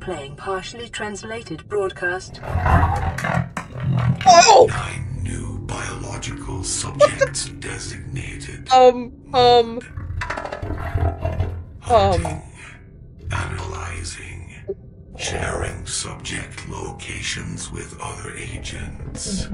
Playing partially translated broadcast. Oh! Nine new biological subjects designated. Um, um, um. Hunting, um. analyzing, sharing subject locations with other agents.